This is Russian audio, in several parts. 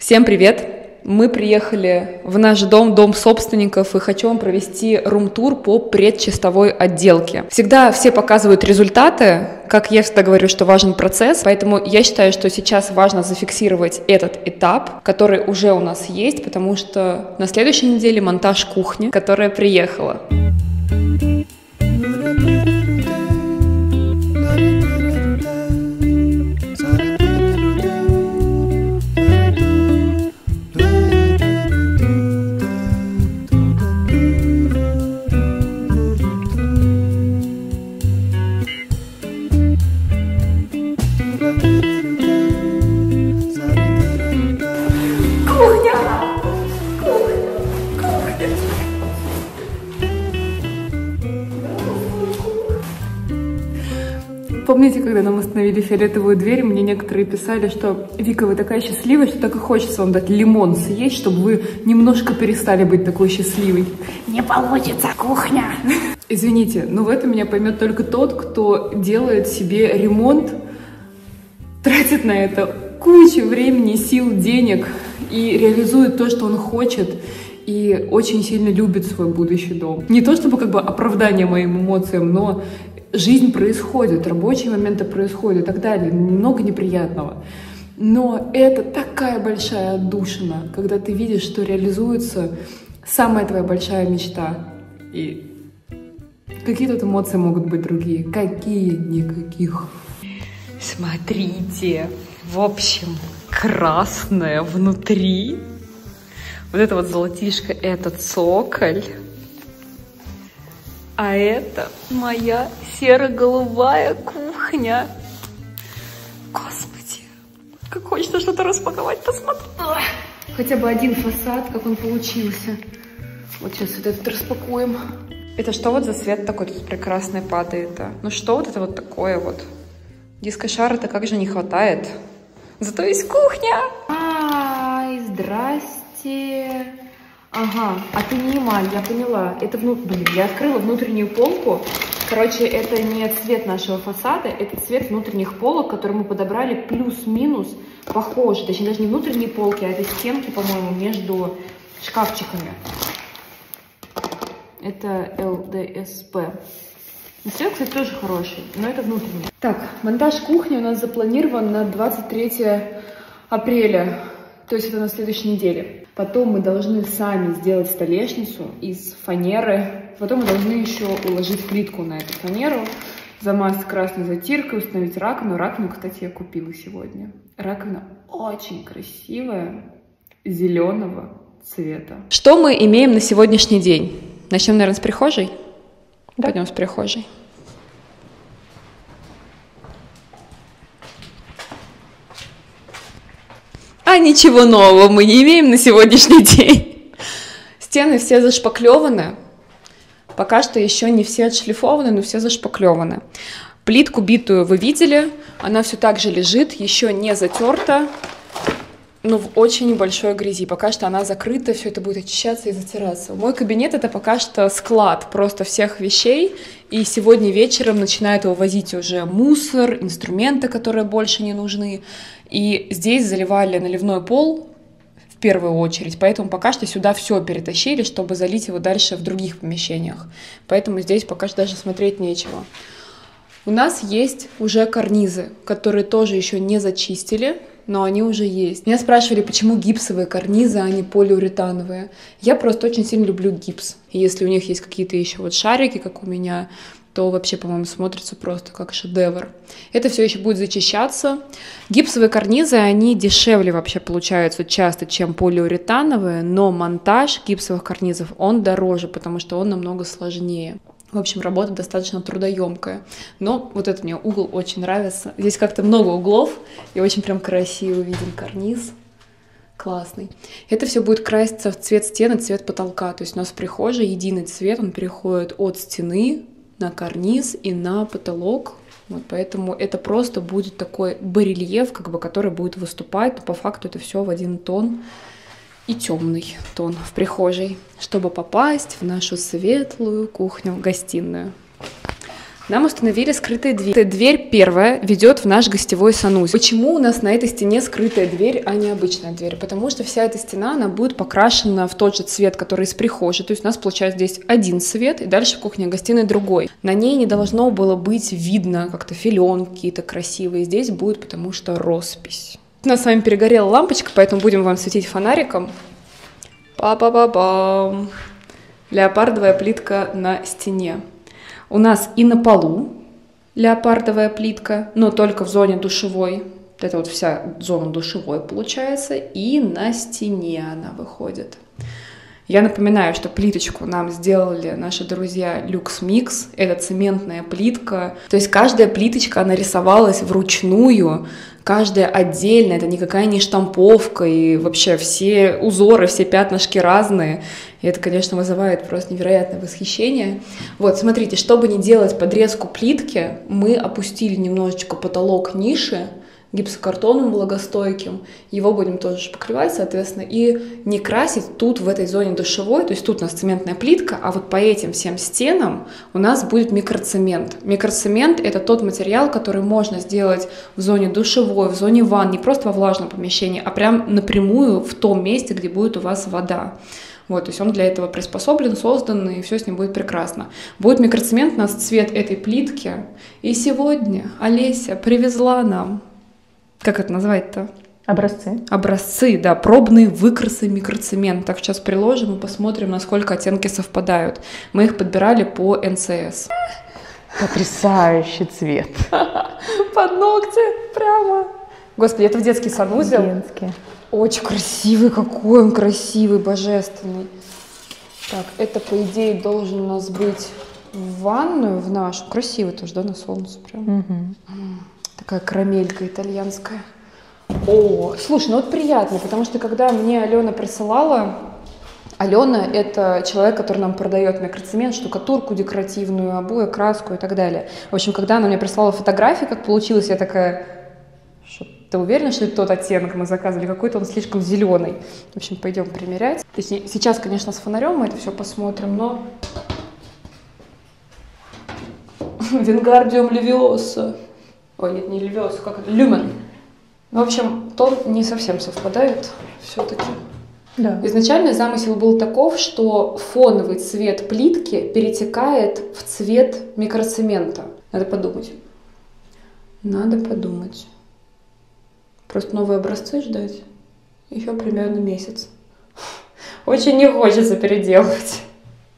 Всем привет! Мы приехали в наш дом, дом собственников, и хочу вам провести рум-тур по предчистовой отделке. Всегда все показывают результаты, как я всегда говорю, что важен процесс, поэтому я считаю, что сейчас важно зафиксировать этот этап, который уже у нас есть, потому что на следующей неделе монтаж кухни, которая приехала. Помните, когда нам установили фиолетовую дверь, мне некоторые писали, что «Вика, вы такая счастливая, что так и хочется вам дать лимон съесть, чтобы вы немножко перестали быть такой счастливой». Не получится, кухня. Извините, но в этом меня поймет только тот, кто делает себе ремонт, тратит на это кучу времени, сил, денег и реализует то, что он хочет, и очень сильно любит свой будущий дом. Не то чтобы как бы оправдание моим эмоциям, но жизнь происходит, рабочие моменты происходят и так далее, много неприятного. Но это такая большая отдушина, когда ты видишь, что реализуется самая твоя большая мечта. И какие тут эмоции могут быть другие? Какие? Никаких. Смотрите, в общем, красное внутри. Вот это вот золотишко, это цоколь. А это моя серо-голубая кухня. Господи, как хочется что-то распаковать, посмотри. Хотя бы один фасад, как он получился. Вот сейчас вот этот распакуем. Это что вот за свет такой тут прекрасный падает? А? Ну что вот это вот такое вот? Дискошара-то как же не хватает. Зато есть кухня. Ай, здрасте. Ага, а ты не эмаль, я поняла. Это, ну, блин, я открыла внутреннюю полку. Короче, это не цвет нашего фасада, это цвет внутренних полок, которые мы подобрали плюс-минус похожи. Точнее, даже не внутренние полки, а это стенки, по-моему, между шкафчиками. Это ЛДСП. Цвет, кстати, тоже хороший, но это внутренний. Так, монтаж кухни у нас запланирован на 23 апреля, то есть это на следующей неделе. Потом мы должны сами сделать столешницу из фанеры. Потом мы должны еще уложить плитку на эту фанеру, замазать красной затиркой, установить раковину. Раковину, кстати, я купила сегодня. Раковина очень красивая, зеленого цвета. Что мы имеем на сегодняшний день? Начнем, наверное, с прихожей? Да. Пойдем с прихожей. А ничего нового мы не имеем на сегодняшний день. Стены все зашпаклеваны. Пока что еще не все отшлифованы, но все зашпаклеваны. Плитку битую вы видели, она все так же лежит, еще не затерта, но в очень большой грязи. Пока что она закрыта, все это будет очищаться и затираться. Мой кабинет это пока что склад просто всех вещей, и сегодня вечером начинают вывозить уже мусор, инструменты, которые больше не нужны. И здесь заливали наливной пол в первую очередь, поэтому пока что сюда все перетащили, чтобы залить его дальше в других помещениях. Поэтому здесь пока что даже смотреть нечего. У нас есть уже карнизы, которые тоже еще не зачистили, но они уже есть. Меня спрашивали, почему гипсовые карнизы, а не полиуретановые. Я просто очень сильно люблю гипс. Если у них есть какие-то еще вот шарики, как у меня, то вообще, по-моему, смотрится просто как шедевр. Это все еще будет зачищаться. Гипсовые карнизы, они дешевле вообще получаются часто, чем полиуретановые, но монтаж гипсовых карнизов, он дороже, потому что он намного сложнее. В общем, работа достаточно трудоемкая. Но вот этот мне угол очень нравится. Здесь как-то много углов, и очень прям красиво виден карниз. Классный. Это все будет краситься в цвет стены, цвет потолка. То есть у нас в прихожей единый цвет, он переходит от стены на карниз и на потолок. Вот поэтому это просто будет такой барельеф, как бы, который будет выступать, но по факту это все в один тон и темный тон в прихожей, чтобы попасть в нашу светлую кухню-гостиную. Нам установили скрытые двери. Дверь первая ведет в наш гостевой санузел. Почему у нас на этой стене скрытая дверь, а не обычная дверь? Потому что вся эта стена, она будет покрашена в тот же цвет, который из прихожей. То есть у нас получается здесь один цвет, и дальше в кухне-гостиной другой. На ней не должно было быть видно как-то филенки какие-то красивые. Здесь будет, потому что роспись. У нас с вами перегорела лампочка, поэтому будем вам светить фонариком. Па-па-па-пам. Леопардовая плитка на стене. У нас и на полу леопардовая плитка, но только в зоне душевой. Это вот вся зона душевой получается. И на стене она выходит. Я напоминаю, что плиточку нам сделали наши друзья Lux Mix. Это цементная плитка. То есть каждая плиточка, она рисовалась вручную, каждая отдельно, это никакая не штамповка, и вообще все узоры, все пятнышки разные. И это, конечно, вызывает просто невероятное восхищение. Вот, смотрите, чтобы не делать подрезку плитки, мы опустили немножечко потолок ниши, гипсокартоном влагостойким. Его будем тоже покрывать, соответственно, и не красить тут, в этой зоне душевой, то есть тут у нас цементная плитка, а вот по этим всем стенам у нас будет микроцемент. Микроцемент — это тот материал, который можно сделать в зоне душевой, в зоне ванн, не просто во влажном помещении, а прям напрямую в том месте, где будет у вас вода. Вот, то есть он для этого приспособлен, создан, и все с ним будет прекрасно. Будет микроцемент, у нас цвет этой плитки. И сегодня Олеся привезла нам как это называть-то? Образцы. Образцы, да, пробные выкрасы микроцемент. Так сейчас приложим и посмотрим, насколько оттенки совпадают. Мы их подбирали по НСС. Потрясающий цвет. Под ногти прямо. Господи, это в детский санузел. Детский. Очень красивый, какой он красивый, божественный. Так, это, по идее, должен у нас быть в ванную, в нашу. Красивый тоже, да, на солнце прям. Угу. Такая карамелька итальянская. О, слушай, ну вот приятно, потому что когда мне Алена присылала, Алена — это человек, который нам продает микроцемент, штукатурку декоративную, обои, краску и так далее. В общем, когда она мне прислала фотографии, как получилось, я такая, что ты уверена, что это тот оттенок мы заказывали? Какой-то он слишком зеленый. В общем, пойдем примерять. То есть сейчас, конечно, с фонарем мы это все посмотрим, но... Вингардиум левиоса. Ой, нет, не Левиос, как это? Люмен. Ну, в общем, тон не совсем совпадает все-таки. Да. Изначально замысел был таков, что фоновый цвет плитки перетекает в цвет микроцемента. Надо подумать. Надо подумать. Просто новые образцы ждать. Еще примерно месяц. Очень не хочется переделывать.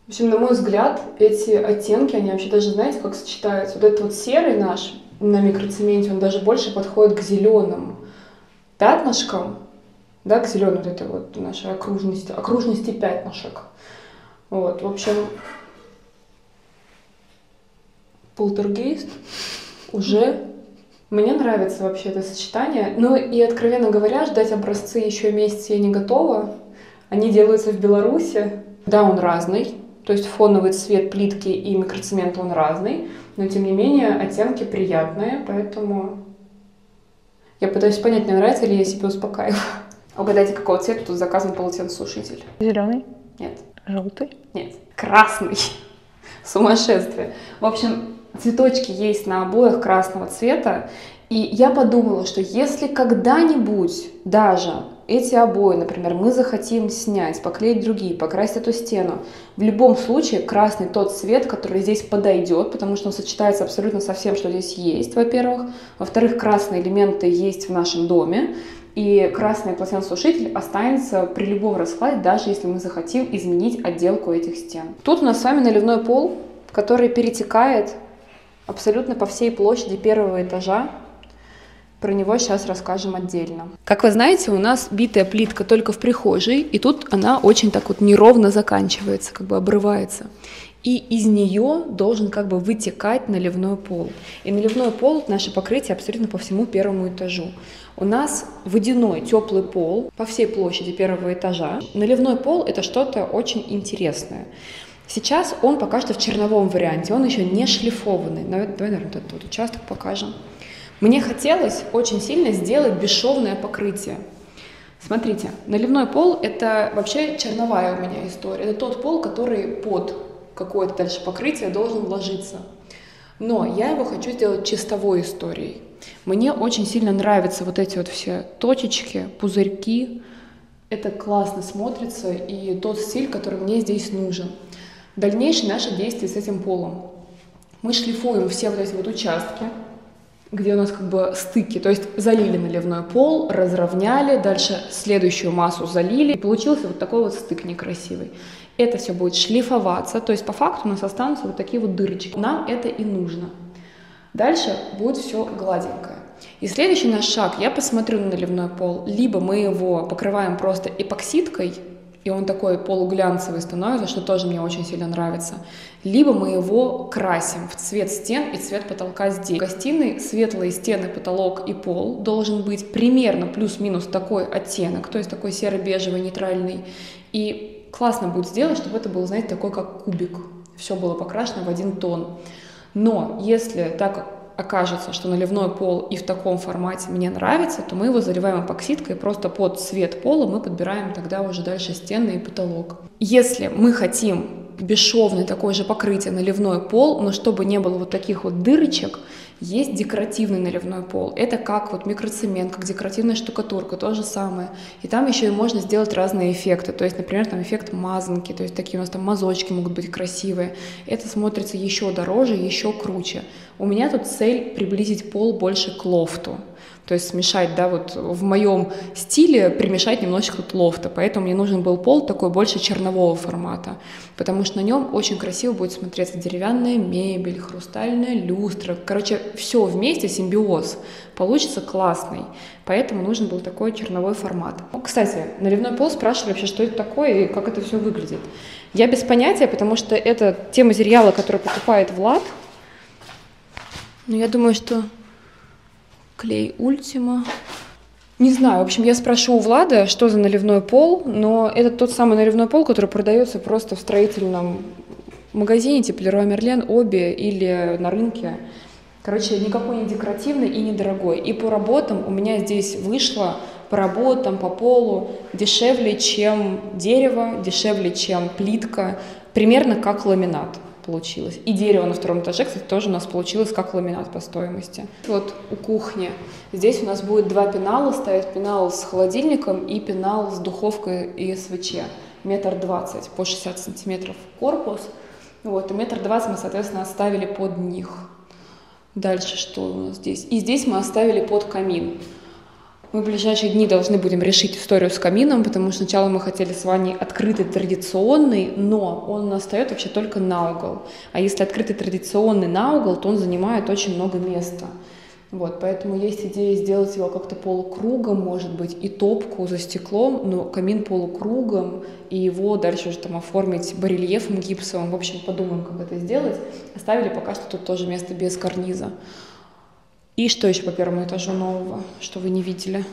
В общем, на мой взгляд, эти оттенки, они вообще даже, знаете, как сочетаются. Вот этот вот серый наш, на микроцементе, он даже больше подходит к зеленым пятнышкам, да, к зеленой вот этой вот нашей окружности, окружности пятнышек. Вот, в общем, полтергейст уже мне нравится вообще это сочетание. Ну и, откровенно говоря, ждать образцы еще месяц я не готова. Они делаются в Беларуси. Да, он разный. То есть фоновый цвет плитки и микроцемента он разный но тем не менее оттенки приятные, поэтому я пытаюсь понять, мне нравится или я себя успокаиваю. Угадайте, какого цвета тут заказан полотенцесушитель? Зеленый? Нет. Желтый? Нет. Красный. Сумасшествие. В общем, цветочки есть на обоях красного цвета, и я подумала, что если когда-нибудь даже эти обои, например, мы захотим снять, поклеить другие, покрасить эту стену, в любом случае красный тот цвет, который здесь подойдет, потому что он сочетается абсолютно со всем, что здесь есть, во-первых. Во-вторых, красные элементы есть в нашем доме, и красный полотенцесушитель останется при любом раскладе, даже если мы захотим изменить отделку этих стен. Тут у нас с вами наливной пол, который перетекает абсолютно по всей площади первого этажа про него сейчас расскажем отдельно. Как вы знаете, у нас битая плитка только в прихожей, и тут она очень так вот неровно заканчивается, как бы обрывается. И из нее должен как бы вытекать наливной пол. И наливной пол — наше покрытие абсолютно по всему первому этажу. У нас водяной теплый пол по всей площади первого этажа. Наливной пол — это что-то очень интересное. Сейчас он пока что в черновом варианте, он еще не шлифованный. Давай, наверное, вот этот вот участок покажем. Мне хотелось очень сильно сделать бесшовное покрытие. Смотрите, наливной пол — это вообще черновая у меня история. Это тот пол, который под какое-то дальше покрытие должен ложиться. Но я его хочу сделать чистовой историей. Мне очень сильно нравятся вот эти вот все точечки, пузырьки. Это классно смотрится и тот стиль, который мне здесь нужен. Дальнейшие наши действия с этим полом. Мы шлифуем все вот эти вот участки, где у нас как бы стыки, то есть залили наливной пол, разровняли, дальше следующую массу залили, и получился вот такой вот стык некрасивый. Это все будет шлифоваться, то есть по факту у нас останутся вот такие вот дырочки. Нам это и нужно. Дальше будет все гладенькое. И следующий наш шаг, я посмотрю на наливной пол, либо мы его покрываем просто эпоксидкой, и он такой полуглянцевый становится, что тоже мне очень сильно нравится. Либо мы его красим в цвет стен и цвет потолка здесь. В гостиной светлые стены, потолок и пол должен быть примерно плюс-минус такой оттенок, то есть такой серо-бежевый, нейтральный. И классно будет сделать, чтобы это был, знаете, такой как кубик. Все было покрашено в один тон. Но если так окажется, что наливной пол и в таком формате мне нравится, то мы его заливаем эпоксидкой, просто под цвет пола мы подбираем тогда уже дальше стены и потолок. Если мы хотим бесшовный такой же покрытие, наливной пол, но чтобы не было вот таких вот дырочек, есть декоративный наливной пол. Это как вот микроцемент, как декоративная штукатурка, то же самое. И там еще и можно сделать разные эффекты. То есть, например, там эффект мазанки, то есть такие у нас там мазочки могут быть красивые. Это смотрится еще дороже, еще круче. У меня тут цель приблизить пол больше к лофту. То есть смешать, да, вот в моем стиле примешать немножечко тут лофта. Поэтому мне нужен был пол такой больше чернового формата, потому что на нем очень красиво будет смотреться деревянная мебель, хрустальная люстра. Короче, все вместе, симбиоз. Получится классный. Поэтому нужен был такой черновой формат. Кстати, наливной пол спрашивали вообще, что это такое и как это все выглядит. Я без понятия, потому что это те материалы, которые покупает Влад. Но я думаю, что клей Ультима. Не знаю, в общем, я спрошу у Влада, что за наливной пол, но это тот самый наливной пол, который продается просто в строительном магазине, типа Леруа Мерлен, Оби или на рынке. Короче, никакой не декоративный и недорогой. И по работам у меня здесь вышло по работам, по полу дешевле, чем дерево, дешевле, чем плитка, примерно как ламинат получилось. И дерево на втором этаже, кстати, тоже у нас получилось как ламинат по стоимости. Вот у кухни. Здесь у нас будет два пенала стоять. Пенал с холодильником и пенал с духовкой и СВЧ. Метр двадцать по 60 сантиметров корпус. Вот, и метр двадцать мы, соответственно, оставили под них. Дальше что у нас здесь? И здесь мы оставили под камин. Мы в ближайшие дни должны будем решить историю с камином, потому что сначала мы хотели с Ваней открытый традиционный, но он настает вообще только на угол. А если открытый традиционный на угол, то он занимает очень много места. Вот, поэтому есть идея сделать его как-то полукругом, может быть, и топку за стеклом, но камин полукругом, и его дальше уже там оформить барельефом гипсовым. В общем, подумаем, как это сделать. Оставили пока что тут тоже место без карниза. И что еще по первому этажу нового, что вы не видели?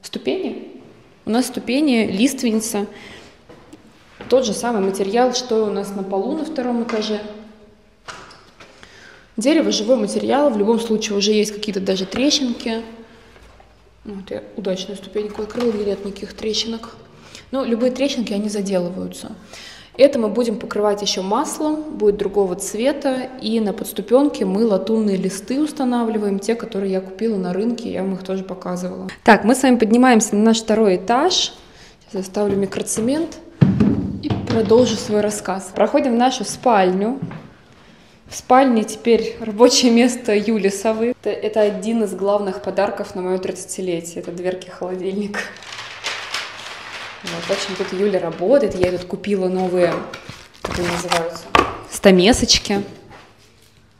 Ступени. У нас ступени, лиственница. Тот же самый материал, что у нас на полу на втором этаже. Дерево, живой материал, в любом случае уже есть какие-то даже трещинки. Вот я удачную ступеньку открыла, где нет никаких трещинок. Но любые трещинки, они заделываются. Это мы будем покрывать еще маслом, будет другого цвета, и на подступенке мы латунные листы устанавливаем, те, которые я купила на рынке, я вам их тоже показывала. Так, мы с вами поднимаемся на наш второй этаж. Сейчас я ставлю микроцемент и продолжу свой рассказ. Проходим в нашу спальню. В спальне теперь рабочее место Юли Совы. Это, это один из главных подарков на мое 30-летие. Это дверки холодильника. Вот, в общем, тут Юля работает. Я тут купила новые, как они называются, стамесочки.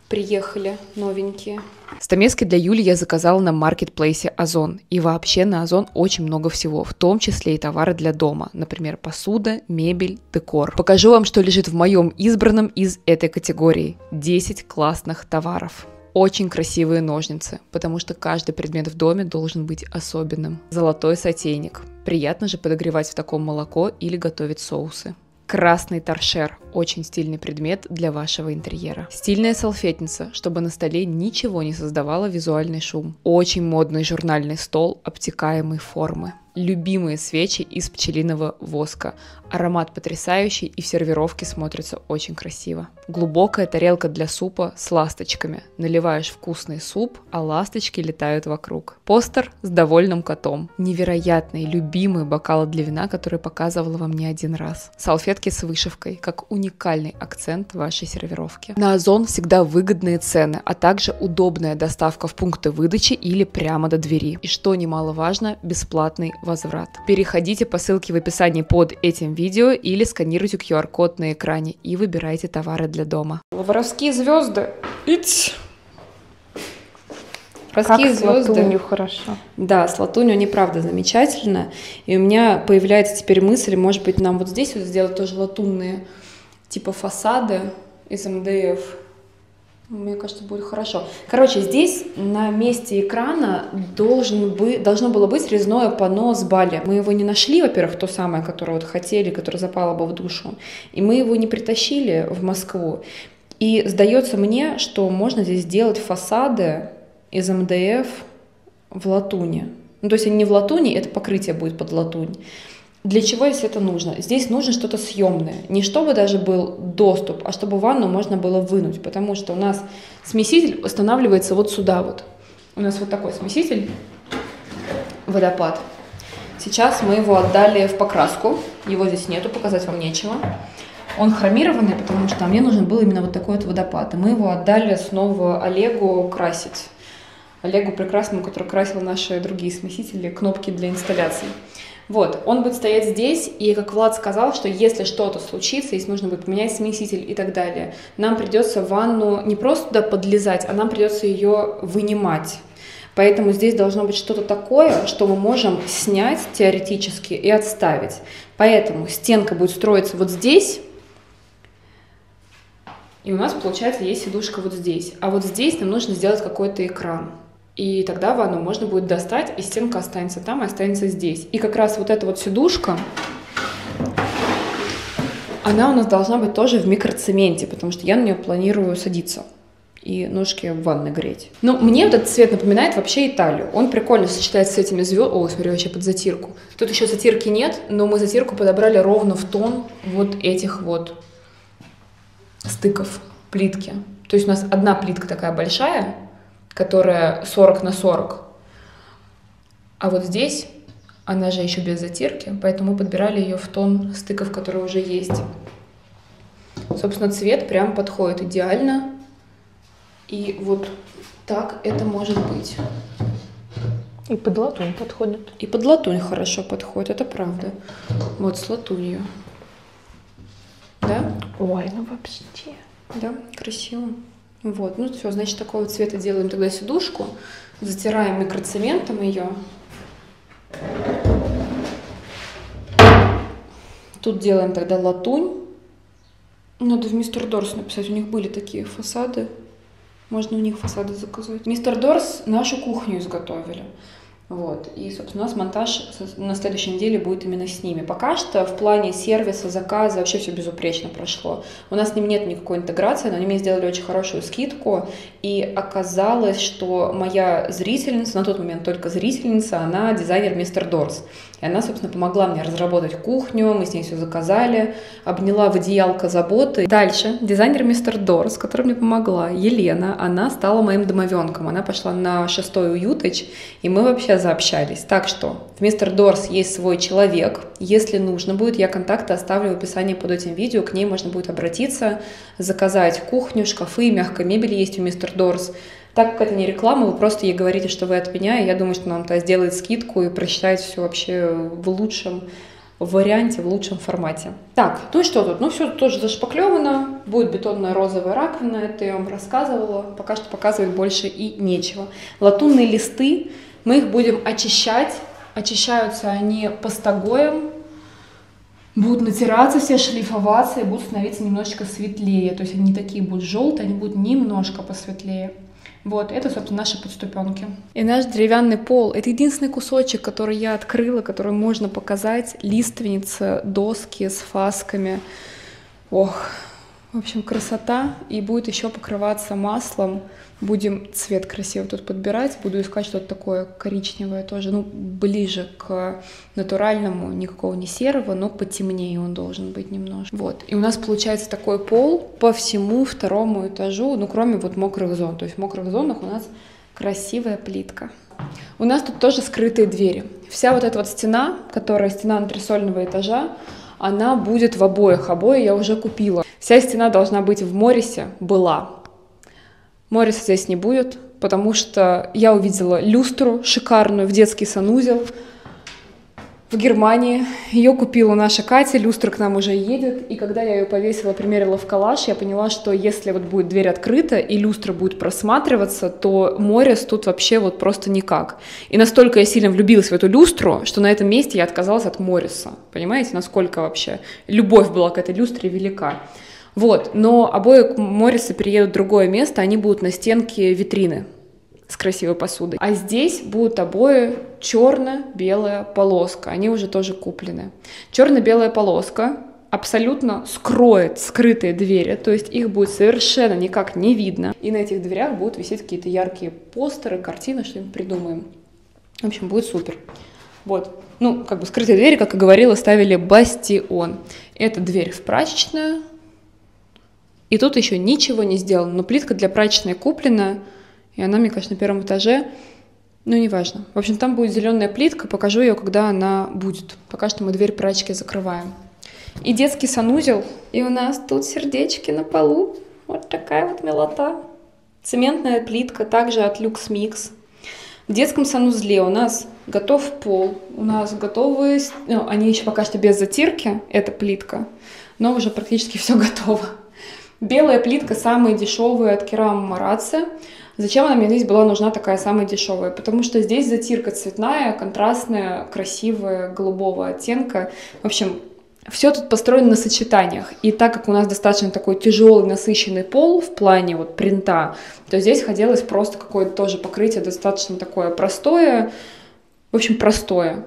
Приехали новенькие. Стамески для Юли я заказала на маркетплейсе Озон. И вообще на Озон очень много всего, в том числе и товары для дома. Например, посуда, мебель, декор. Покажу вам, что лежит в моем избранном из этой категории. 10 классных товаров очень красивые ножницы, потому что каждый предмет в доме должен быть особенным. Золотой сотейник. Приятно же подогревать в таком молоко или готовить соусы. Красный торшер – очень стильный предмет для вашего интерьера. Стильная салфетница, чтобы на столе ничего не создавало визуальный шум. Очень модный журнальный стол обтекаемой формы. Любимые свечи из пчелиного воска. Аромат потрясающий и в сервировке смотрится очень красиво. Глубокая тарелка для супа с ласточками. Наливаешь вкусный суп, а ласточки летают вокруг. Постер с довольным котом. Невероятные, любимые бокалы для вина, которые показывала вам не один раз. Салфетки с вышивкой, как уникальный акцент вашей сервировки. На Озон всегда выгодные цены, а также удобная доставка в пункты выдачи или прямо до двери. И что немаловажно, бесплатный возврат. Переходите по ссылке в описании под этим видео или сканируйте QR-код на экране и выбирайте товары для дома. Воровские звезды. Ить. Воровские как звезды. с латунью хорошо. Да, с латунью они правда замечательно. И у меня появляется теперь мысль, может быть, нам вот здесь вот сделать тоже латунные типа фасады из МДФ. Мне кажется, будет хорошо. Короче, здесь на месте экрана должен бы, должно было быть резное панно с Бали. Мы его не нашли, во-первых, то самое, которое вот хотели, которое запало бы в душу. И мы его не притащили в Москву. И сдается мне, что можно здесь сделать фасады из МДФ в латуни. Ну, то есть они не в латуни, это покрытие будет под латунь. Для чего здесь это нужно? Здесь нужно что-то съемное. Не чтобы даже был доступ, а чтобы ванну можно было вынуть. Потому что у нас смеситель устанавливается вот сюда вот. У нас вот такой смеситель, водопад. Сейчас мы его отдали в покраску. Его здесь нету, показать вам нечего. Он хромированный, потому что мне нужен был именно вот такой вот водопад. И мы его отдали снова Олегу красить. Олегу прекрасному, который красил наши другие смесители, кнопки для инсталляции. Вот, он будет стоять здесь, и как Влад сказал, что если что-то случится, если нужно будет поменять смеситель и так далее, нам придется ванну не просто туда подлезать, а нам придется ее вынимать. Поэтому здесь должно быть что-то такое, что мы можем снять теоретически и отставить. Поэтому стенка будет строиться вот здесь, и у нас, получается, есть сидушка вот здесь. А вот здесь нам нужно сделать какой-то экран. И тогда ванну можно будет достать, и стенка останется там, и останется здесь. И как раз вот эта вот сидушка, она у нас должна быть тоже в микроцементе, потому что я на нее планирую садиться и ножки в ванной греть. Ну, мне вот этот цвет напоминает вообще Италию. Он прикольно сочетается с этими звездами. О, смотри, вообще под затирку. Тут еще затирки нет, но мы затирку подобрали ровно в тон вот этих вот стыков плитки. То есть у нас одна плитка такая большая, которая 40 на 40. А вот здесь она же еще без затирки, поэтому мы подбирали ее в тон стыков, которые уже есть. Собственно, цвет прям подходит идеально. И вот так это может быть. И под латунь подходит. И под латунь хорошо подходит, это правда. Вот с латунью. Да? Ой, ну вообще. Да, красиво. Вот, ну все, значит, такого цвета делаем тогда сидушку, затираем микроцементом ее. Тут делаем тогда латунь. Надо в Мистер Дорс написать, у них были такие фасады. Можно у них фасады заказать. Мистер Дорс нашу кухню изготовили. Вот. И, собственно, у нас монтаж на следующей неделе будет именно с ними. Пока что в плане сервиса, заказа вообще все безупречно прошло. У нас с ним нет никакой интеграции, но они мне сделали очень хорошую скидку. И оказалось, что моя зрительница, на тот момент только зрительница, она дизайнер Мистер Дорс. И она, собственно, помогла мне разработать кухню, мы с ней все заказали, обняла в одеялко заботы. Дальше дизайнер Мистер Дорс, которая мне помогла, Елена, она стала моим домовенком. Она пошла на шестой уюточ, и мы вообще заобщались. Так что в Мистер Дорс есть свой человек. Если нужно будет, я контакты оставлю в описании под этим видео. К ней можно будет обратиться, заказать кухню, шкафы, мягкая мебель есть у Мистер Дорс. Так как это не реклама, вы просто ей говорите, что вы от меня, и я думаю, что нам то сделает скидку и просчитает все вообще в лучшем варианте, в лучшем формате. Так, ну и что тут? Ну все тоже зашпаклевано, будет бетонная розовая раковина, это я вам рассказывала, пока что показывать больше и нечего. Латунные листы, мы их будем очищать, очищаются они постагоем, будут натираться все, шлифоваться и будут становиться немножечко светлее, то есть они не такие будут желтые, они будут немножко посветлее. Вот, это, собственно, наши подступенки. И наш деревянный пол — это единственный кусочек, который я открыла, который можно показать. Лиственница, доски с фасками. Ох, В общем, красота. И будет еще покрываться маслом. Будем цвет красиво тут подбирать. Буду искать что-то такое коричневое тоже. Ну, ближе к натуральному. Никакого не серого, но потемнее он должен быть немножко. Вот. И у нас получается такой пол по всему второму этажу. Ну, кроме вот мокрых зон. То есть в мокрых зонах у нас красивая плитка. У нас тут тоже скрытые двери. Вся вот эта вот стена, которая стена антресольного этажа, она будет в обоих. Обои я уже купила. Вся стена должна быть в Морисе, была. Мориса здесь не будет, потому что я увидела люстру шикарную в детский санузел в Германии. Ее купила наша Катя, люстра к нам уже едет. И когда я ее повесила, примерила в калаш, я поняла, что если вот будет дверь открыта и люстра будет просматриваться, то Морис тут вообще вот просто никак. И настолько я сильно влюбилась в эту люстру, что на этом месте я отказалась от Мориса. Понимаете, насколько вообще любовь была к этой люстре велика. Вот, но обои Мориса переедут в другое место, они будут на стенке витрины с красивой посудой. А здесь будут обои черно-белая полоска. Они уже тоже куплены. Черно-белая полоска абсолютно скроет скрытые двери, то есть их будет совершенно никак не видно. И на этих дверях будут висеть какие-то яркие постеры, картины, что-нибудь придумаем. В общем, будет супер. Вот. Ну, как бы скрытые двери, как и говорила, ставили бастион. Это дверь в прачечную. И тут еще ничего не сделано. Но плитка для прачечной куплена. И она, мне кажется, на первом этаже. Ну, неважно. В общем, там будет зеленая плитка. Покажу ее, когда она будет. Пока что мы дверь прачки закрываем. И детский санузел. И у нас тут сердечки на полу. Вот такая вот милота. Цементная плитка, также от Lux Mix. В детском санузле у нас готов пол, у нас готовы, ну, они еще пока что без затирки, эта плитка, но уже практически все готово. Белая плитка самая дешевая от Керама Мараце. Зачем она мне здесь была нужна такая самая дешевая? Потому что здесь затирка цветная, контрастная, красивая, голубого оттенка. В общем, все тут построено на сочетаниях. И так как у нас достаточно такой тяжелый, насыщенный пол в плане вот принта, то здесь хотелось просто какое-то тоже покрытие достаточно такое простое, в общем, простое.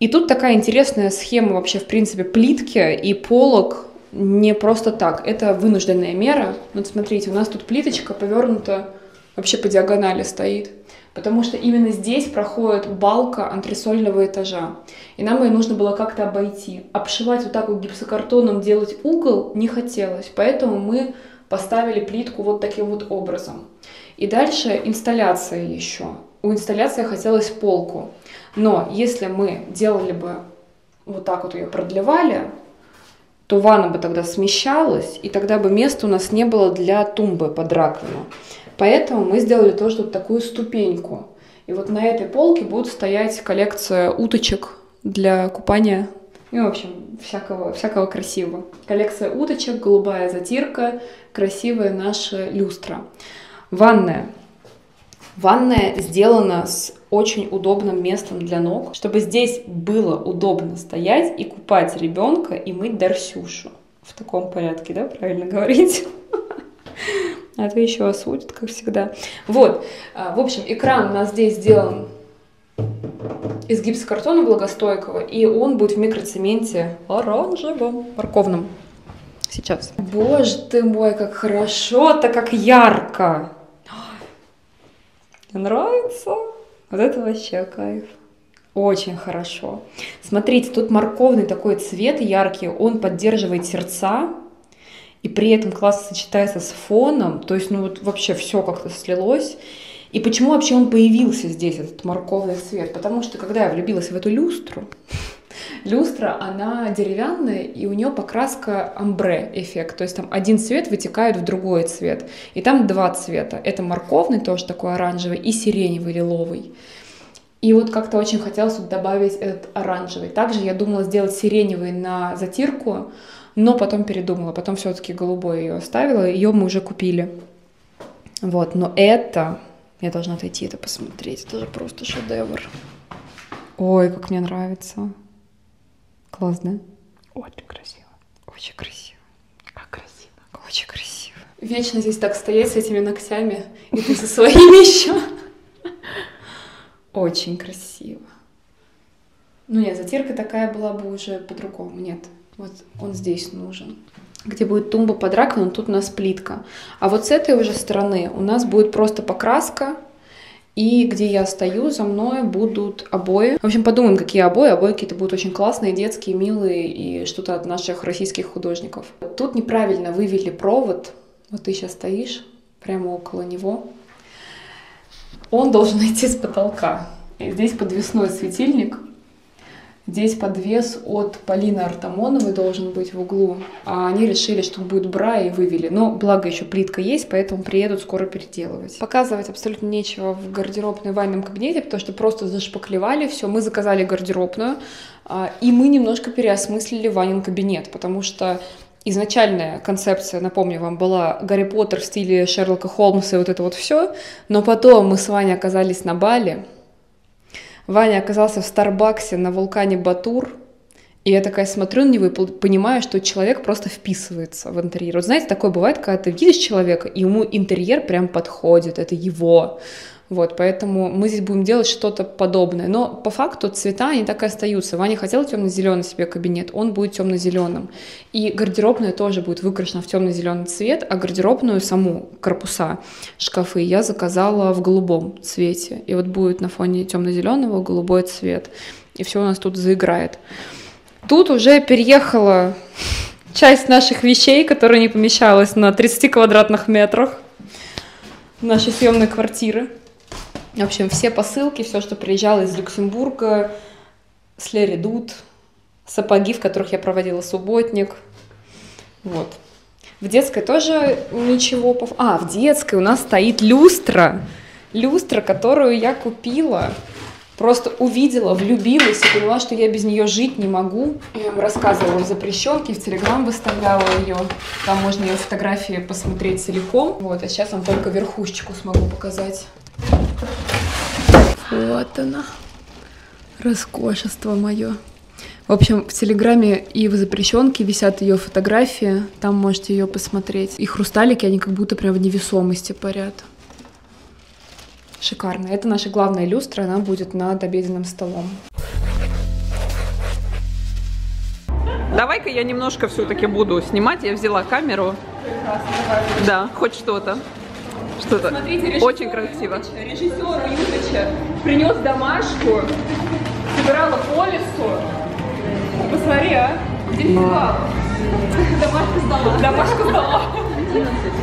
И тут такая интересная схема вообще, в принципе, плитки и полок не просто так. Это вынужденная мера. Вот смотрите, у нас тут плиточка повернута вообще по диагонали стоит. Потому что именно здесь проходит балка антресольного этажа. И нам ее нужно было как-то обойти. Обшивать вот так вот гипсокартоном, делать угол не хотелось. Поэтому мы поставили плитку вот таким вот образом. И дальше инсталляция еще. У инсталляции хотелось полку. Но если мы делали бы вот так вот ее продлевали, то ванна бы тогда смещалась, и тогда бы места у нас не было для тумбы под раковину. Поэтому мы сделали тоже вот такую ступеньку. И вот на этой полке будет стоять коллекция уточек для купания. Ну, в общем, всякого, всякого красивого. Коллекция уточек, голубая затирка, красивая наша люстра. Ванная. Ванная сделана с очень удобным местом для ног, чтобы здесь было удобно стоять и купать ребенка и мыть Дарсюшу. В таком порядке, да, правильно говорить? а то еще осудят, как всегда. Вот, а, в общем, экран у нас здесь сделан из гипсокартона благостойкого, и он будет в микроцементе оранжевом, морковном. Сейчас. Боже ты мой, как хорошо-то, как ярко. Мне нравится. Вот это вообще кайф. Очень хорошо. Смотрите, тут морковный такой цвет яркий, он поддерживает сердца, и при этом классно сочетается с фоном, то есть, ну вот вообще все как-то слилось. И почему вообще он появился здесь, этот морковный цвет? Потому что когда я влюбилась в эту люстру, люстра, она деревянная, и у нее покраска амбре эффект, то есть там один цвет вытекает в другой цвет, и там два цвета. Это морковный, тоже такой оранжевый, и сиреневый, лиловый. И вот как-то очень хотелось добавить этот оранжевый. Также я думала сделать сиреневый на затирку, но потом передумала, потом все-таки голубой ее оставила, ее мы уже купили. Вот, но это, я должна отойти это посмотреть, это же просто шедевр. Ой, как мне нравится. Класс, да? Очень красиво. Очень красиво. Как красиво. Очень красиво. Вечно здесь так стоять с этими ногтями, и ты со своими еще. Очень красиво. Ну нет, затирка такая была бы уже по-другому. Нет, вот он здесь нужен. где будет тумба под раковину, тут у нас плитка. А вот с этой уже стороны у нас будет просто покраска, и где я стою, за мной будут обои. В общем, подумаем, какие обои. Обои какие-то будут очень классные, детские, милые и что-то от наших российских художников. Тут неправильно вывели провод. Вот ты сейчас стоишь прямо около него. Он должен идти с потолка. И здесь подвесной светильник. Здесь подвес от Полины Артамоновой должен быть в углу. А они решили, что будет бра и вывели. Но благо еще плитка есть, поэтому приедут скоро переделывать. Показывать абсолютно нечего в гардеробной ванном кабинете, потому что просто зашпаклевали все. Мы заказали гардеробную, а, и мы немножко переосмыслили Ванин кабинет, потому что изначальная концепция, напомню вам, была Гарри Поттер в стиле Шерлока Холмса и вот это вот все, но потом мы с Ваней оказались на Бали, Ваня оказался в Старбаксе на вулкане Батур, и я такая смотрю на него и понимаю, что человек просто вписывается в интерьер. Вот знаете, такое бывает, когда ты видишь человека, и ему интерьер прям подходит, это его. Вот, поэтому мы здесь будем делать что-то подобное. Но по факту цвета они так и остаются. Ваня хотел темно-зеленый себе кабинет, он будет темно-зеленым. И гардеробная тоже будет выкрашена в темно-зеленый цвет, а гардеробную саму, корпуса, шкафы я заказала в голубом цвете. И вот будет на фоне темно-зеленого голубой цвет. И все у нас тут заиграет. Тут уже переехала часть наших вещей, которая не помещалась на 30 квадратных метрах нашей съемной квартиры. В общем, все посылки, все, что приезжало из Люксембурга, Слередут, сапоги, в которых я проводила субботник. Вот. В детской тоже ничего. А, в детской у нас стоит люстра. Люстра, которую я купила. Просто увидела, влюбилась и поняла, что я без нее жить не могу. Я вам рассказывала в запрещенке, в Телеграм выставляла ее. Там можно ее фотографии посмотреть целиком. Вот, а сейчас вам только верхушечку смогу показать. Вот она. Роскошество мое. В общем, в Телеграме и в запрещенке висят ее фотографии. Там можете ее посмотреть. И хрусталики, они как будто прям в невесомости парят. Шикарно. Это наша главная люстра, она будет над обеденным столом. Давай-ка я немножко все-таки буду снимать. Я взяла камеру. Да, хоть что-то. Что-то очень красиво. Режиссер Ютыча принес домашку, собирала по лесу. Посмотри, а, 10 баллов. Домашку сдала. Домашку сдала.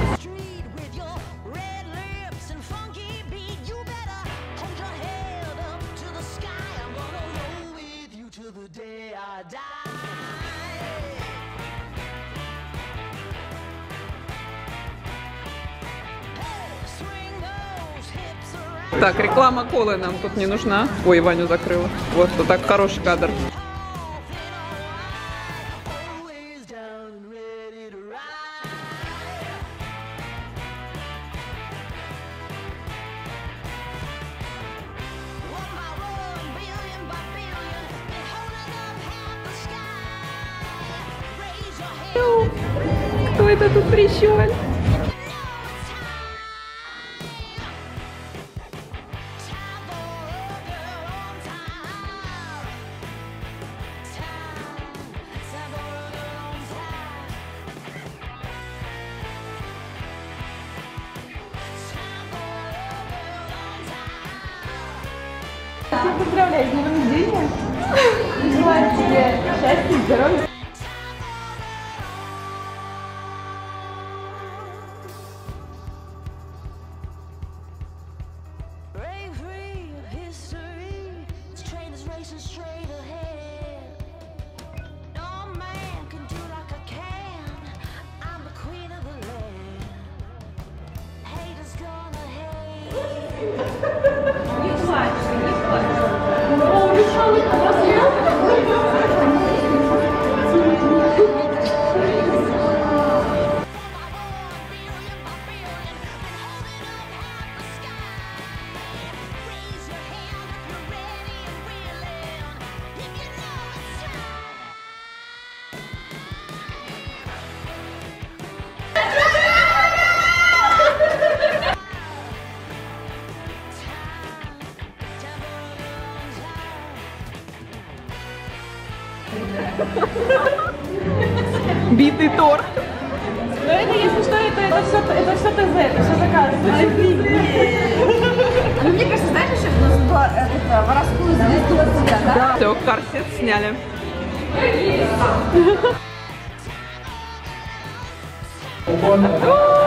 Так, реклама колы нам тут не нужна. Ой, Ваню закрыла. Вот, вот так хороший кадр. Кто это тут прищел? Битый торт. Но это, если что, это, это все, это все ТЗ, это все заказано. Ну, мне кажется, знаешь, еще у нас была этот, воровскую звезду от тебя, да? Все, корсет сняли. with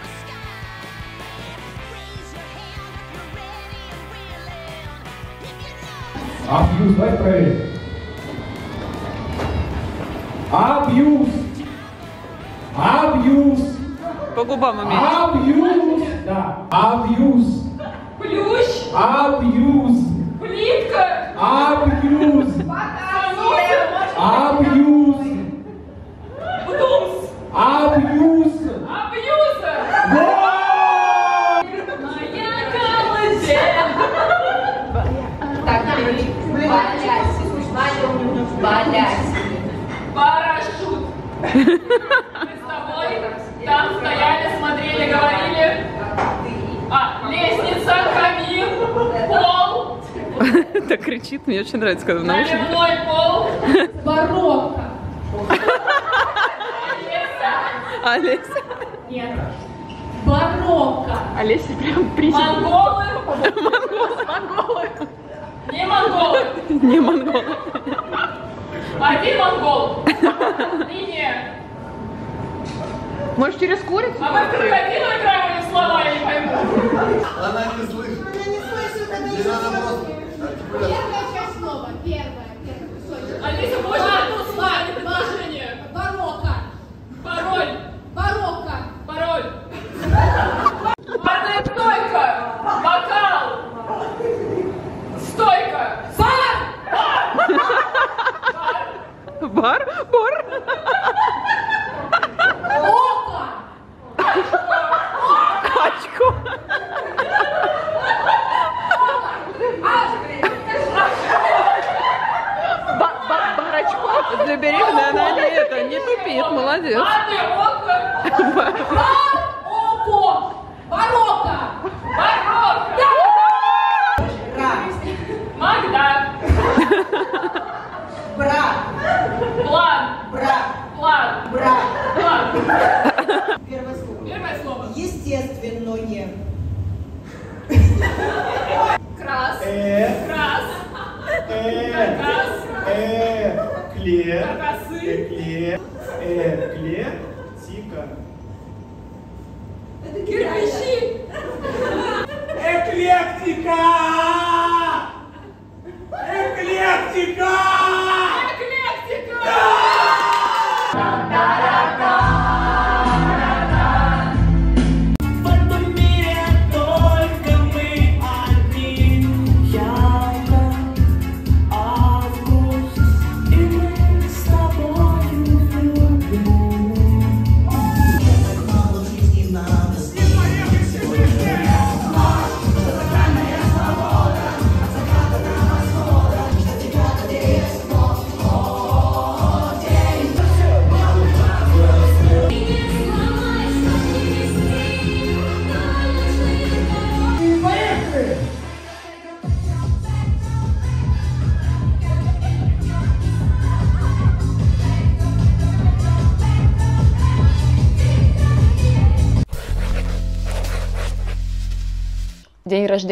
the sky. Raise your hand if you're ready and willing. If you know. Абьюз, давай проверим. Абьюз. Абьюз. По губам уметь. Абьюз. Да. Абьюз. Плющ, Абьюз. плитка, Абьюз. Абьюз. бдумс, Абьюз. Моя колыбель. Так, валясь, валясь. Парашют. Мы с тобой там стояли, смотрели, говорили. А, лестница, камин, пол, Так кричит, мне очень нравится, когда в наушниках. наливной пол, барокко. Олеся. Барокко. Олеся прям присед. Монголы. Монголы. Не монголы. Не монгол. Один монгол. Линия. Может, через курицу? А вы в крокодила играли в слова, я не пойму. Она не слышит. Не надо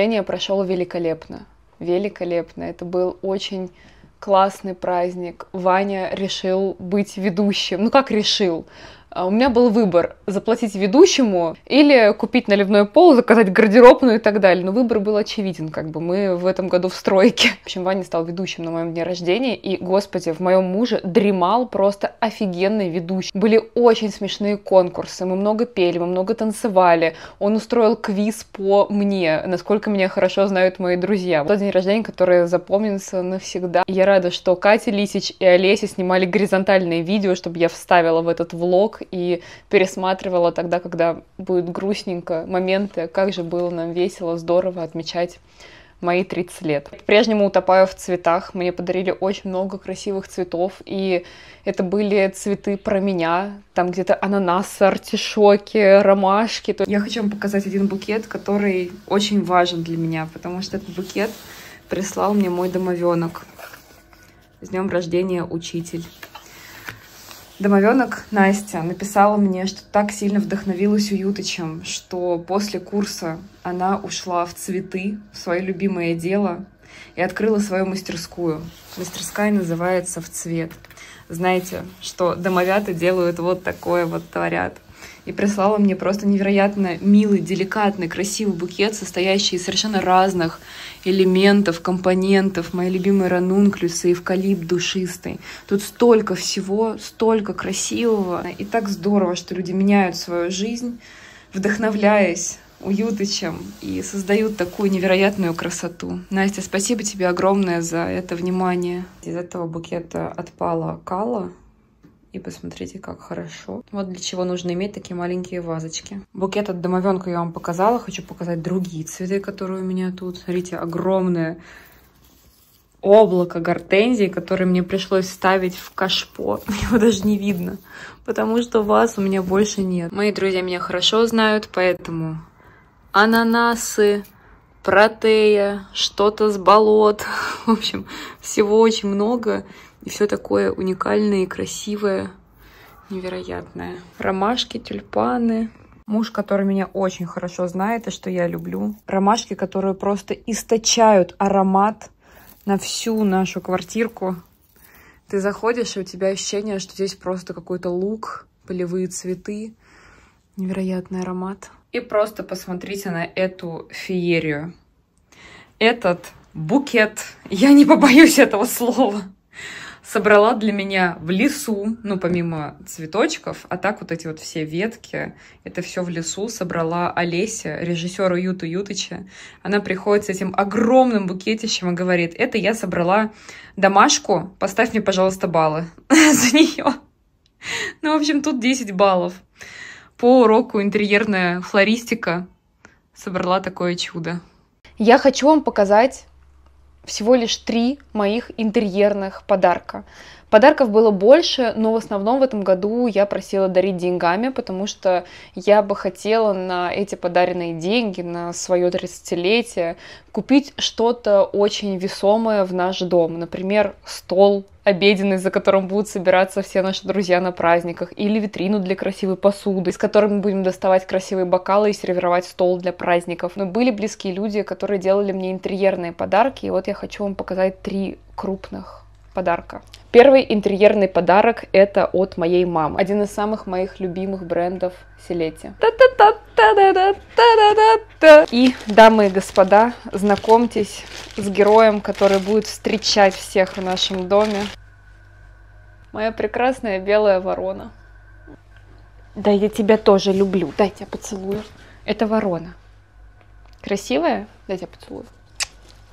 Рождения прошел великолепно. Великолепно. Это был очень классный праздник. Ваня решил быть ведущим. Ну как решил? А, У меня был выбор заплатить ведущему или купить наливной пол, заказать гардеробную и так далее. Но выбор был очевиден, как бы мы в этом году в стройке. В общем, Ваня стал ведущим на моем дне рождения, и, господи, в моем муже дремал просто офигенный ведущий. Были очень смешные конкурсы, мы много пели, мы много танцевали. Он устроил квиз по мне, насколько меня хорошо знают мои друзья. Тот день рождения, который запомнится навсегда. Я рада, что Катя Лисич и Олеся снимали горизонтальные видео, чтобы я вставила в этот влог и пересматривала тогда, когда будет грустненько моменты, как же было нам весело, здорово отмечать мои 30 лет. По-прежнему утопаю в цветах. Мне подарили очень много красивых цветов, и это были цветы про меня. Там где-то ананасы, артишоки, ромашки. Я хочу вам показать один букет, который очень важен для меня, потому что этот букет прислал мне мой домовенок. С днем рождения, учитель. Домовенок Настя написала мне, что так сильно вдохновилась Уютычем, что после курса она ушла в цветы, в свое любимое дело, и открыла свою мастерскую. Мастерская называется «В цвет». Знаете, что домовята делают вот такое вот творят. И прислала мне просто невероятно милый, деликатный, красивый букет, состоящий из совершенно разных элементов, компонентов. Мои любимые ранунклюсы, эвкалипт душистый. Тут столько всего, столько красивого. И так здорово, что люди меняют свою жизнь, вдохновляясь Уютычем и создают такую невероятную красоту. Настя, спасибо тебе огромное за это внимание. Из этого букета отпала кала, и посмотрите, как хорошо. Вот для чего нужно иметь такие маленькие вазочки. Букет от домовенка я вам показала. Хочу показать другие цветы, которые у меня тут. Смотрите, огромное облако гортензий, которые мне пришлось ставить в кашпо. Его даже не видно, потому что ваз у меня больше нет. Мои друзья меня хорошо знают, поэтому ананасы, протея, что-то с болот. В общем, всего очень много. И все такое уникальное и красивое, невероятное. Ромашки, тюльпаны. Муж, который меня очень хорошо знает и что я люблю. Ромашки, которые просто источают аромат на всю нашу квартирку. Ты заходишь, и у тебя ощущение, что здесь просто какой-то лук, полевые цветы. Невероятный аромат. И просто посмотрите на эту феерию. Этот букет, я не побоюсь этого слова, собрала для меня в лесу, ну, помимо цветочков, а так вот эти вот все ветки, это все в лесу собрала Олеся, режиссер Уюта Ютыча. Она приходит с этим огромным букетищем и говорит, это я собрала домашку, поставь мне, пожалуйста, баллы за нее. Ну, в общем, тут 10 баллов. По уроку интерьерная флористика собрала такое чудо. Я хочу вам показать всего лишь три моих интерьерных подарка. Подарков было больше, но в основном в этом году я просила дарить деньгами, потому что я бы хотела на эти подаренные деньги, на свое 30-летие купить что-то очень весомое в наш дом. Например, стол обеденный, за которым будут собираться все наши друзья на праздниках, или витрину для красивой посуды, с которой мы будем доставать красивые бокалы и сервировать стол для праздников. Но были близкие люди, которые делали мне интерьерные подарки, и вот я хочу вам показать три крупных подарка. Первый интерьерный подарок это от моей мамы. Один из самых моих любимых брендов Силети. И, дамы и господа, знакомьтесь с героем, который будет встречать всех в нашем доме. Моя прекрасная белая ворона. Да, я тебя тоже люблю. Дай я поцелую. Это ворона. Красивая? Дай я поцелую.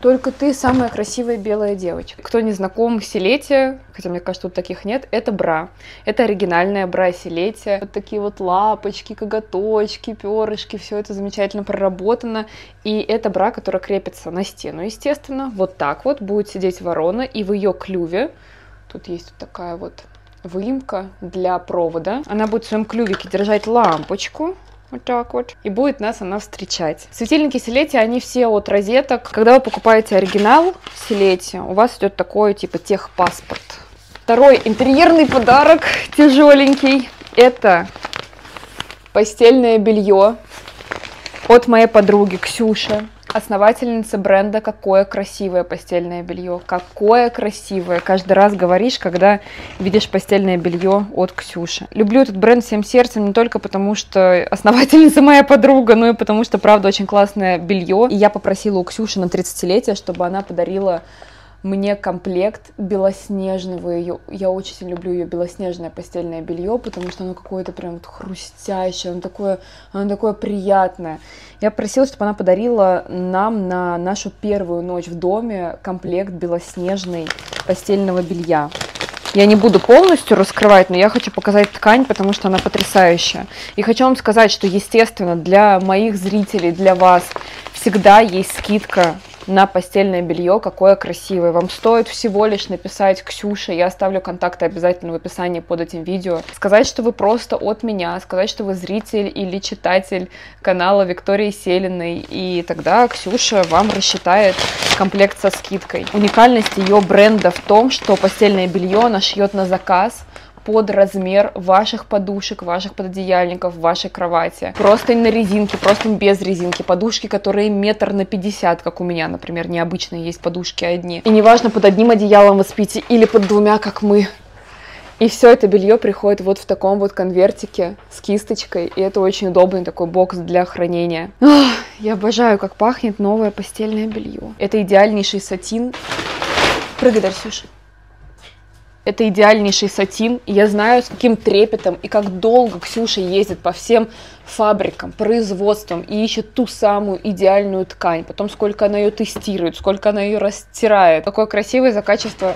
Только ты самая красивая белая девочка. Кто не знаком с Силете, хотя мне кажется, тут таких нет, это бра. Это оригинальная бра Силете. Вот такие вот лапочки, коготочки, перышки, все это замечательно проработано. И это бра, которая крепится на стену, естественно. Вот так вот будет сидеть ворона, и в ее клюве, тут есть вот такая вот выемка для провода. Она будет в своем клювике держать лампочку, вот так вот. И будет нас она встречать. Светильники Силети, они все от розеток. Когда вы покупаете оригинал Силети, у вас идет такой типа техпаспорт. Второй интерьерный подарок, тяжеленький, это постельное белье от моей подруги Ксюши, основательница бренда «Какое красивое постельное белье». Какое красивое. Каждый раз говоришь, когда видишь постельное белье от Ксюши. Люблю этот бренд всем сердцем не только потому, что основательница моя подруга, но и потому, что, правда, очень классное белье. И я попросила у Ксюши на 30-летие, чтобы она подарила мне комплект белоснежного ее. Я очень сильно люблю ее белоснежное постельное белье, потому что оно какое-то прям вот хрустящее, оно такое, оно такое приятное. Я просила, чтобы она подарила нам на нашу первую ночь в доме комплект белоснежный постельного белья. Я не буду полностью раскрывать, но я хочу показать ткань, потому что она потрясающая. И хочу вам сказать, что, естественно, для моих зрителей, для вас всегда есть скидка на постельное белье, какое красивое. Вам стоит всего лишь написать Ксюше, я оставлю контакты обязательно в описании под этим видео, сказать, что вы просто от меня, сказать, что вы зритель или читатель канала Виктории Селиной, и тогда Ксюша вам рассчитает комплект со скидкой. Уникальность ее бренда в том, что постельное белье она шьет на заказ, под размер ваших подушек, ваших пододеяльников, вашей кровати. Просто на резинке, просто без резинки. Подушки, которые метр на 50, как у меня, например, необычные есть подушки одни. И неважно, под одним одеялом вы спите или под двумя, как мы. И все это белье приходит вот в таком вот конвертике с кисточкой, и это очень удобный такой бокс для хранения. Ах, я обожаю, как пахнет новое постельное белье. Это идеальнейший сатин. Прыгай, Дарсюша. Это идеальнейший сатин. Я знаю, с каким трепетом и как долго Ксюша ездит по всем фабрикам, производствам и ищет ту самую идеальную ткань. Потом сколько она ее тестирует, сколько она ее растирает. Какое красивое за качество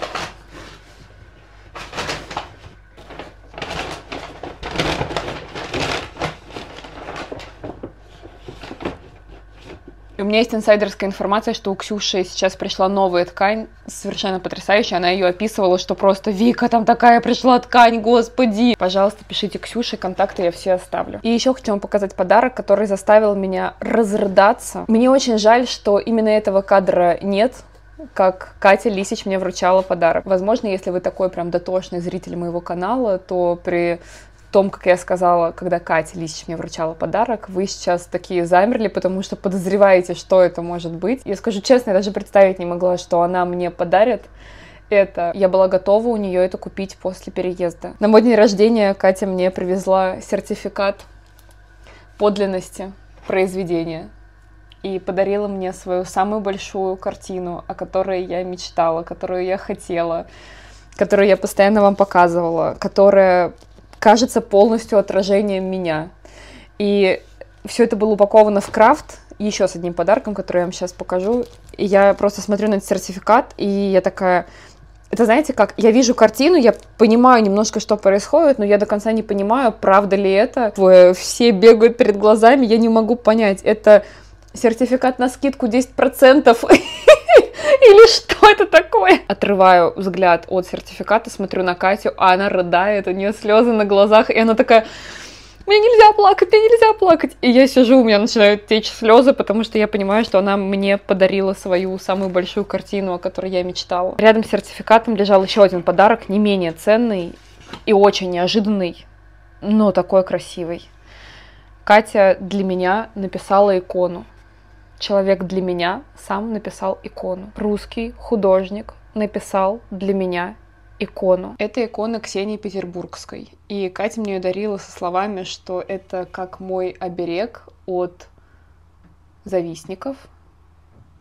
У меня есть инсайдерская информация, что у Ксюши сейчас пришла новая ткань, совершенно потрясающая. Она ее описывала, что просто Вика, там такая пришла ткань, господи. Пожалуйста, пишите Ксюше, контакты я все оставлю. И еще хочу вам показать подарок, который заставил меня разрыдаться. Мне очень жаль, что именно этого кадра нет, как Катя Лисич мне вручала подарок. Возможно, если вы такой прям дотошный зритель моего канала, то при том, как я сказала, когда Катя Лисич мне вручала подарок, вы сейчас такие замерли, потому что подозреваете, что это может быть. Я скажу честно, я даже представить не могла, что она мне подарит это. Я была готова у нее это купить после переезда. На мой день рождения Катя мне привезла сертификат подлинности произведения и подарила мне свою самую большую картину, о которой я мечтала, которую я хотела, которую я постоянно вам показывала, которая кажется полностью отражением меня. И все это было упаковано в крафт, еще с одним подарком, который я вам сейчас покажу. И я просто смотрю на этот сертификат, и я такая... Это знаете как? Я вижу картину, я понимаю немножко, что происходит, но я до конца не понимаю, правда ли это. Все бегают перед глазами, я не могу понять. Это сертификат на скидку 10%. Или что это такое? Отрываю взгляд от сертификата, смотрю на Катю, а она рыдает, у нее слезы на глазах, и она такая, мне нельзя плакать, мне нельзя плакать. И я сижу, у меня начинают течь слезы, потому что я понимаю, что она мне подарила свою самую большую картину, о которой я мечтала. Рядом с сертификатом лежал еще один подарок, не менее ценный и очень неожиданный, но такой красивый. Катя для меня написала икону. Человек для меня сам написал икону. Русский художник написал для меня икону. Это икона Ксении Петербургской. И Катя мне ее дарила со словами, что это как мой оберег от завистников,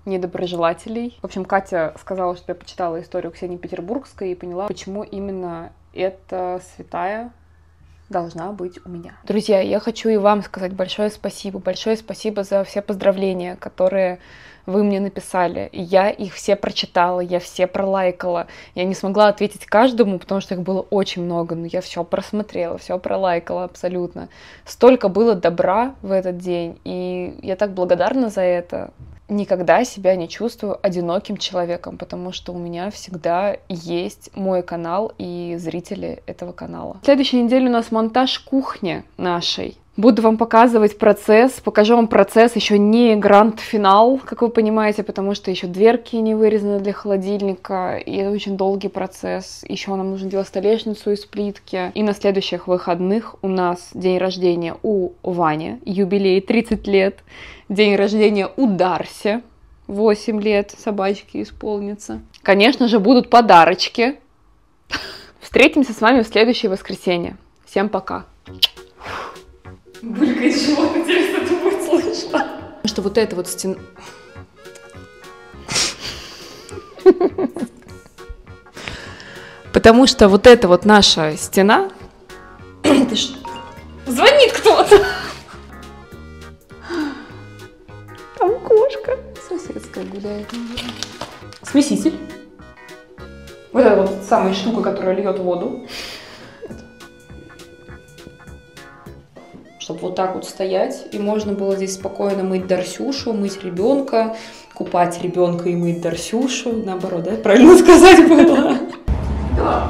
недоброжелателей. В общем, Катя сказала, что я почитала историю Ксении Петербургской и поняла, почему именно эта святая должна быть у меня. Друзья, я хочу и вам сказать большое спасибо. Большое спасибо за все поздравления, которые вы мне написали. Я их все прочитала, я все пролайкала. Я не смогла ответить каждому, потому что их было очень много, но я все просмотрела, все пролайкала абсолютно. Столько было добра в этот день, и я так благодарна за это никогда себя не чувствую одиноким человеком, потому что у меня всегда есть мой канал и зрители этого канала. Следующей неделе у нас монтаж кухни нашей. Буду вам показывать процесс, покажу вам процесс, еще не гранд-финал, как вы понимаете, потому что еще дверки не вырезаны для холодильника, и это очень долгий процесс. Еще нам нужно делать столешницу из плитки. И на следующих выходных у нас день рождения у Вани, юбилей 30 лет, день рождения у Дарси, 8 лет собачки исполнится. Конечно же, будут подарочки. Встретимся с вами в следующее воскресенье. Всем пока. Булькает живот, интересно, это будет слышно. Потому что вот эта вот стена... Потому что вот эта вот наша стена... Это ж- Звонит кто-то! Там кошка соседская гуляет. Смеситель. Вот эта вот самая штука, которая льет воду. чтобы вот так вот стоять. И можно было здесь спокойно мыть Дарсюшу, мыть ребенка, купать ребенка и мыть Дарсюшу. Наоборот, да? Правильно сказать было. Да.